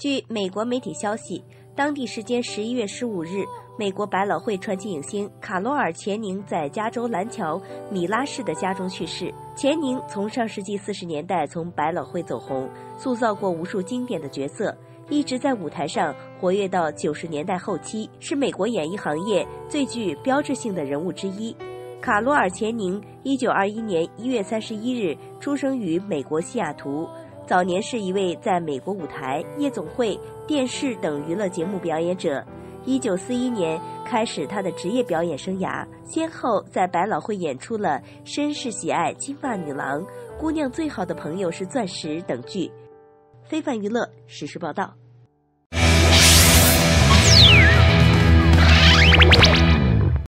据美国媒体消息，当地时间十一月十五日，美国百老汇传奇影星卡罗尔·钱宁在加州蓝桥米拉市的家中去世。钱宁从上世纪四十年代从百老汇走红，塑造过无数经典的角色，一直在舞台上活跃到九十年代后期，是美国演艺行业最具标志性的人物之一。卡罗尔·钱宁，一九二一年一月三十一日出生于美国西雅图。早年是一位在美国舞台、夜总会、电视等娱乐节目表演者。一九四一年开始他的职业表演生涯，先后在百老汇演出了《绅士喜爱金发女郎》《姑娘最好的朋友是钻石》等剧。非凡娱乐实时报道。